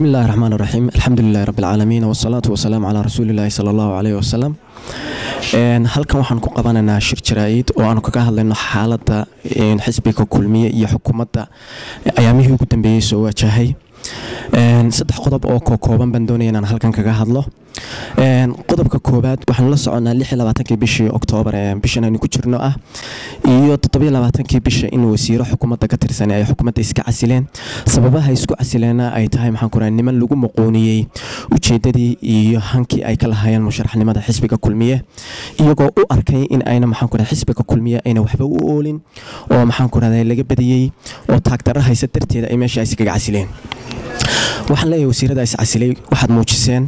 bismi illahi raxmaan raxiim alxamdu lilahi rabi alcaalamiin wasalaatu wasalaamu calaa rasuulilaahi sala allahu caleyh wasalam halkan waxaan ku qabanaynaa shir jaraa'id oo aanu kaga hadlayno xaaladda xisbiga kulmiye iyo xukuumadda. Ayaamihii ugu dambeeyey soo waajahay saddex qodob oo kooban baan doonaya inaan halkan kaga hadlo qodobka koowaad waxaanu la soconaa labaatankii bishii oktoobar ee bishan aynu ku jirno ah iyo toddobiyo labaatankii bisha in wasiiro xukuumadda ka tirsan ay xukuumadda iska casileen. Sababaha isku casileena ay tahay maxaan ku rahay niman lagu muquuniyey ujeedadii iyo hankii ay ka lahaayeen musharaxnimada xisbiga kulmiye. Iyagoo u arkay in ayna maxaan ku rahay xisbiga kulmiye ayna waxba u oolin oo maxaan ku rahday laga badiyey oo taagdarro haysa darteeda ay meesha iskaga casileen waxaan leeyahay wasiirada is casilay waxaad muujiseen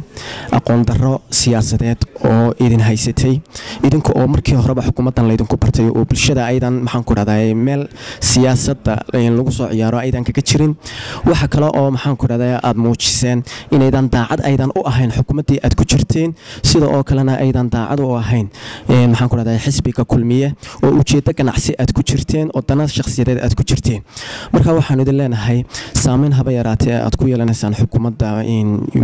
aqoon darro siyaasadeed oo idin haysatay. Idinka oo markii horeba xukuumaddan laydinku bartay oo bulshada aydan maxaan ku rahday meel siyaasadda lagu soo ciyaaro aydan kaga jirin. Waxa kale oo maxaan ku rahday aad muujiseen inaydan daacad aydan u ahayn xukuumaddii aad ku jirteen sida oo kalena aydan daacad u ahayn. Maxaan ku rahday xisbiga kulmiye oo ujeeddo ganacsi aad ku jirteen oo dana shakhsiyadeed aad ku jirteen. Marka waxaan idin leenahay saameyn haba yaraatee aad ku yeelanaysaan xukuumadda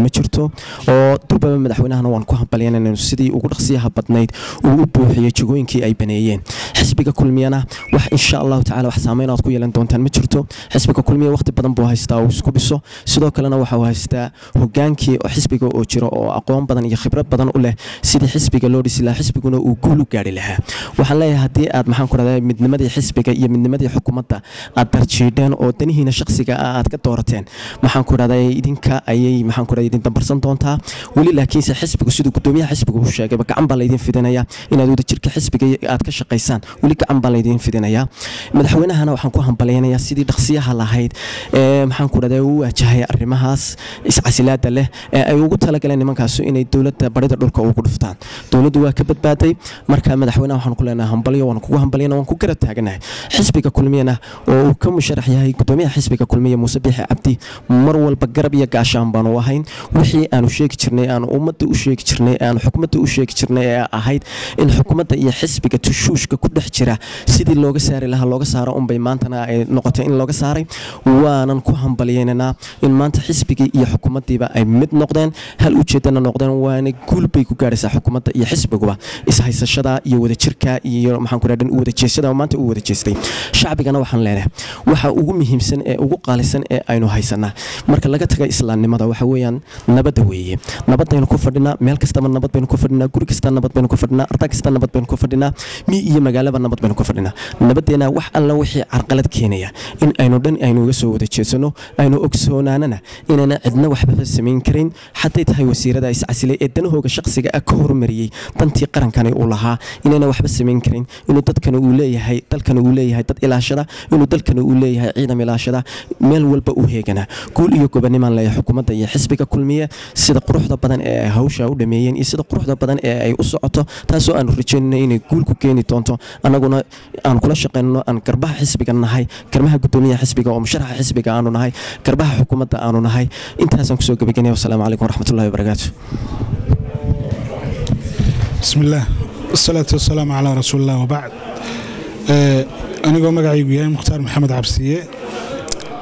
ma jirto oo durbaba madaxweynahana waan ku hambalyanaynu sidii ugu dhaqsiyaha badnayd uu u buuxiyey jagooyinkii ay baneeyeen. Xisbiga kulmiyana wax insha allahu tacala wax saameyn aad ku yeelan doontaan ma jirto. Xisbiga kulmiya waqti badan buu haystaa uu isku dhiso sidoo kalena waxau haystaa hogaankii xisbiga oo jiro oo aqoon badan iyo khibrad badan u leh sidii xisbiga loo dhisi lahaa xisbiguna uu guul u gaari lahaa. Waxaan leeyahay haddii aad maxaan ku rahdaa midnimadii xisbiga iyo midnimadii xukuumadda aad darjiidheen oo danihiina shakhsiga ah aad ka doorateen maxaan ku rahdaa idinka ayay maxaan ku rahdaa idin dambarsan doontaa. Weli laakiinse xisbigu siduu gudoomiyaha xisbiga uu sheegayba gacan baa laydin fidinaya inaad wadajirka xisbiga aad ka shaqaysaan. Weli gacan baa laydin fidinaya madaxweynahana waxaan ku hambalyanayaa sidii dhaqsiyaha lahayd. Ee maxaan ku rahdaa u waajahay arrimahaas iscasilaada leh. Ee ay ugu talagaleen nimankaasu inay dowladda barida dhulka ugu dhuftaan. Dowladdu waa ka badbaaday. Marka madaxweynaha waxaan ku leenahay hambalyo waan kugu hambalyana waan ku garab taaganahay. Xisbiga kulmiyana oo uu ka musharax yahay gudoomiyaha xisbiga kulmiya muuse biixi cabdi mar walba garab iyo gaashaan baanu ahayn. Wixii aanu sheegi jirnay aanu ummadda u sheegi jirnay aanu xukuumadda u sheegi jirnay ee ahayd in xukuumadda iyo xisbiga tushuushka ku dhex jira. Sidii looga saari lahaa looga saaro unbay maantana ay noqotay in looga saaray. Waanan ku hambalyeynanaa in maanta xisbigii iyo xukuumaddiiba ay mid noqdeen. Hal ujeedana noqdeen waana guul bay ku gaaraysaa xukuumadda iyo xisbiguba. Ishaysashada iyo wadajirka iyo maxaan ku raha dhan wada jeesada maanta uu wada jeestay shacbigana waxaan leenahay waxa ugu muhiimsan ee ugu qaalisan ee aynu haysanaa. Marka laga taga islaamnimada waxa weeyaan nabadda weeye. Nabadaynu ku fadhinaa meel kastaba nabad baynu ku fadhinaa guri kasta nabad baynu ku fadhinaa arday kasta nabad baynu ku fadhinaa mii iyo magaalaba nabad baynu ku fadhinaa. Nabadeena wax alla wixii carqalad keenaya in aynu dhan aynu uga soo wada jeedsano aynu ogsoonaanana inayna cidna waxbaba samayn karin. Hadday tahay wasiirada iscasilay ee danahooga shaqsiga ah ka hormariyey dantii qarankani uu lahaa inayna waxba samayn karin. Inuu dadkani uu leeyahay dalkani uu leeyahay dad ilaashada inuu dalkani uu leeyahay ciidam ilaashada meel walba u heegana. Guul iyo gobanimaan leeyahay xukuumadda iyo xisbiga kulmiye sida quruxda badan ee ay hawsha u dhameeyeen iyo sida quruxda badan ee ay u socoto taasoo aanu rajaynayno inay guul ku keeni doonto. Annaguna aan kula shaqaynano aan garbaha xisbiga nahay garbaha gudoomiyaha xisbiga oo musharaxa xisbiga aanu nahay garbaha xukuumadda aanu nahay. Intaasaan ku soo gebagenaya wasalaamu calaykum waraxmatullahi wabarakaatu. Bismi wasalaatu wasalaamu calaa rasuulillah wabacd anigoo magacaygu yahay mukhtaar maxamed cabsiye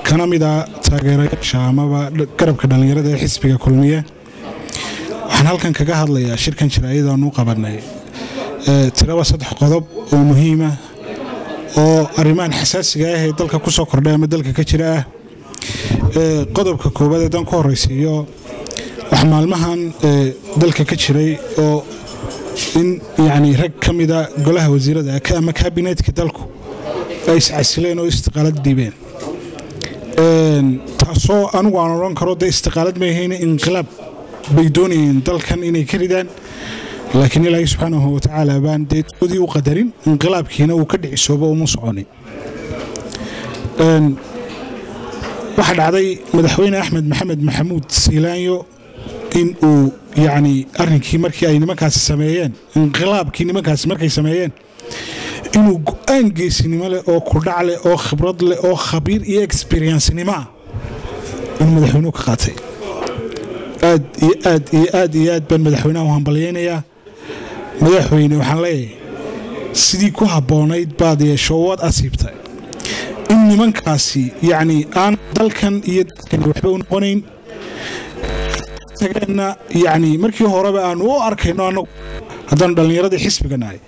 kana mid a taageerayaasha amaba garabka dhallinyarada ee xisbiga kulmiye. Waxaan halkan kaga hadlayaa shirkan jaraa'idanu qabannay tiraba saddex qodob oo muhiima oo arrimahan xasaasiga ah ee dalka ku soo kordhay ama dalka ka jira ah. Qodobka koowaad ee dan ku horraysiiyo wax maalmahan dalka ka jiray oo in yacni rag ka mida golaha wasiirada ama kaabineetka dalku ay iscasileen oo istiqaalad dhiibeen taasoo anugu aan odhan karo dee istiqaalad maahayne inqilaab bay doonayeen dalkan inay ka ridaan. Laakiin ilaahay subxaanahu watacaala baan dee doodii u qadarin inqilaabkiina uu ka dhicisoobo uma soconin waxaa dhacday madaxweyne axmed maxamed maxamuud siilaanyo in uu yacni arrinkii markii ay nimankaasi sameeyeen inqilaabkii nimankaasi markay sameeyeen inuu go'aan geesinimo leh oo kudhac leh oo khibrad leh oo khabiir iyo experiencnimo ah inuu madaxweynuhu ka qaatay. Aad iyo aad iyo aad iyo aad baan madaxweynaha u hambalyaynayaa madaxweyne waxaan leeyahay sidii ku habboonayd baad yeesho waad asiibtay. In nimankaasi yacni aan dalkan iyo dadkani waxba u noqonayn tageenna yacni markii horeba aanu u arkayno annagu haddaanu dhallinyaradii xisbiga nahay.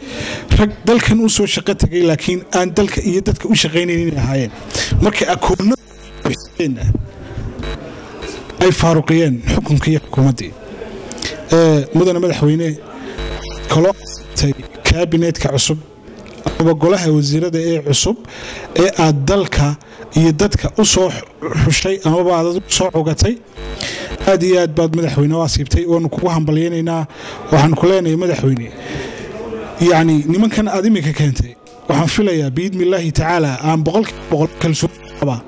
Rag dalkan u soo shaqo tegay laakiin aan dalka iyo dadka u shaqaynayn inay ahaayeen. Markay akoonnada ay faaruqiyeen xukunkii iyo xukuumaddii mudane madaxweyne kaloo kaabineetka cusub amaba golaha wasiirada ee cusub ee aad dalka iyo dadka u soo xushay amaba aad soo cugatay aad iyo aad baad madaxweyne u asiibtay. Waanu kugu hambalyaynaynaa waxaan ku leenahay madaxweyne. Yacni nimankan aad iminka keentay waxaan filayaa biidni illaahi tacaala aan boqolkiiba boqol kalsoon qabaa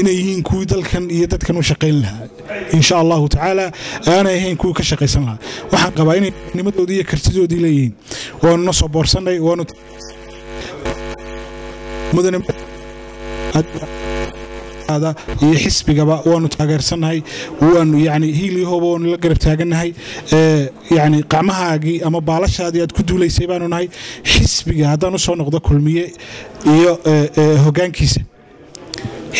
inay yihiin kuwii dalkan iyo dadkan u shaqayn lahaa. Insha allahu tacaala aanay ahayn kuwii ka shaqaysan lahaa. Waxaan qabaa inay nimadoodii iyo kartidoodii leeyihiin. Waanu soo boorsanay waanu iyo xisbigaba waanu taageersannahay waanu yani hiiliyahooba waanu la garab taagannahay yani qacmahaagii ama baalashaadii aad ku duulaysay baanu nahay. Xisbiga haddaan u soo noqdo kulmiye iyo hogaankiisa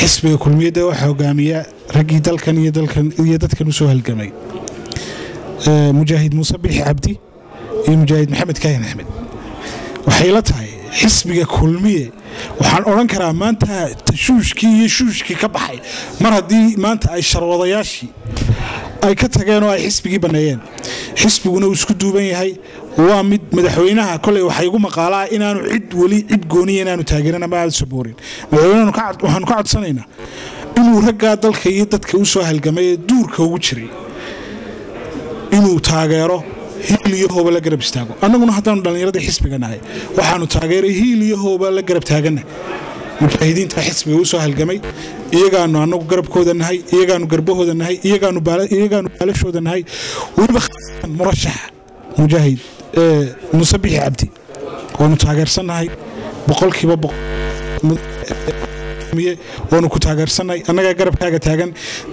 xisbiga kulmiyadda waxaa hogaamiya raggii dalkan iyo dadkan u soo halgamay. Mujaahid muuse bixi cabdi iyo mujaahid maxamed kaahin axmed. Waxay la tahay xisbiga kulmiye waxaan odhan karaa maanta tashuushkii iyo shuushkii ka baxay. Mar haddii maanta ay sharwadayaashii ay ka tageen oo ay xisbigii banneeyeen xisbiguna uu isku duuban yahay. Waa mid madaxweynaha koley waxaa igu maqaalaa inaanu cid weli cid gooniya inaanu taageerin ama aada saboorin madaxweynaha waxaanu ka codsanaynaa inuu raggaa dalka iyo dadka u soo duurka ugu jiray inuu taageero hiil iyo hooba la garab istaago. Annaguna haddaanu dhallinyaradii xisbiga nahay waxaanu taageeray hiil iyo hooba la garab taaganna mujaahidiinta xisbiga u soo halgamay iyagaanu annagu garabkooda nahay iyagaanu garbahooda nahay iyagaanu baalashooda nahay. Weliba murashaxa mujaahid muuse bixi cabdi waanu taageersannahay boqolkiiba waanu ku taageersannahay annagaa garabkaaga taagan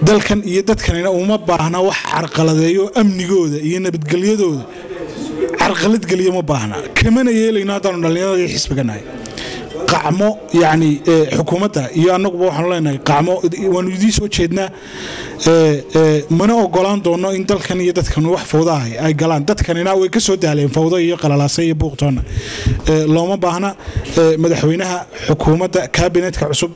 dalkan iyo dadkanina uma baahna wax carqaladeeyo amnigooda iyo nabadgelyadooda. Carqaladgeliya ma baahna. Kamana yeelayno haddaanu dhallinyaradii xisbiga nahay qacmo yacni xukuumadda iyo annaguba waxaanu leenahay qacmo waanu idii soo jeednaa mana ogolaan doono in dalkan iyo dadkan wax fawda ah ay galaan. Dadkanina way ka soo daaleen fawdo iyo qalalaasa iyo buuqtoonna looma baahna madaxweynaha xukuumadda kaabinetka cusub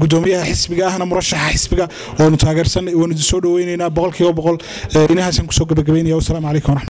gudoomiyaha xisbiga ahna murashaxa xisbiga waanu taageersanay waanu soo dhaweynaynaa boqolkiiba boqol. Inahaasaan ku soo gabagabaynaya wasalaamu calaykum waraxmat